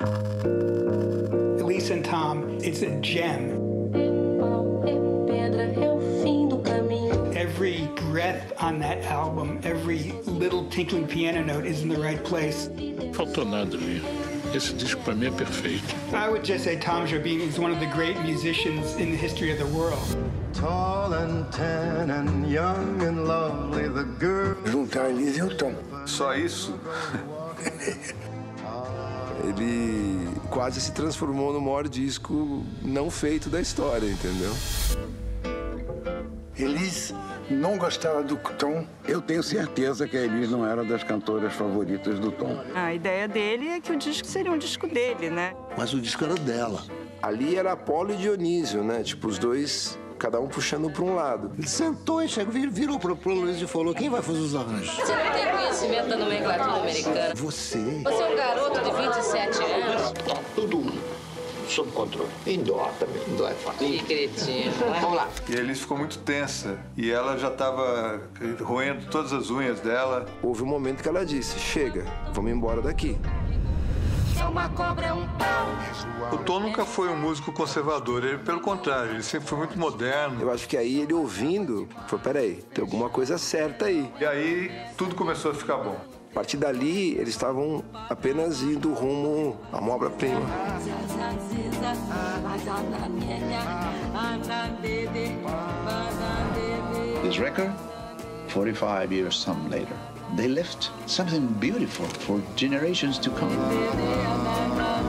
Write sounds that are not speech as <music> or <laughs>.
Elise and Tom, it's a gem. Every breath on that album, every little tinkling piano note is in the right place. Faltou nada ali. Esse disco para mim é perfeito. I would just say Tom Jobim is one of the great musicians in the history of the world. Tall and tan and young and lovely, the girl. Juntar a Elise e o Tom. Só isso? <laughs> Ele quase se transformou no maior disco não feito da história, entendeu? Elise não gostava do Tom. Eu tenho certeza que a Elis não era das cantoras favoritas do Tom. A ideia dele é que o disco seria um disco dele, né? Mas o disco era dela. Ali era Apolo e Dionísio, né? Tipo, os dois, cada um puxando para um lado. Ele sentou e chegou, virou pro, pro Luiz e falou: quem vai fazer os arranjos? Da nomenclatura americana. Você. Você é um garoto de 27 anos. Tá tudo sob controle. Indoor também. Indoor é fácil. Que cretino. Vamos lá. E a Elise ficou muito tensa. E ela já estava roendo todas as unhas dela. Houve um momento que ela disse: chega, vamos embora daqui. O Tom nunca foi um músico conservador, ele, pelo contrário, ele sempre foi muito moderno. Eu acho que aí ele ouvindo, falou: peraí, tem alguma coisa certa aí. E aí tudo começou a ficar bom. A partir dali, eles estavam apenas indo rumo a uma obra-prima. This record, 45 years some later, they left something beautiful for generations to come.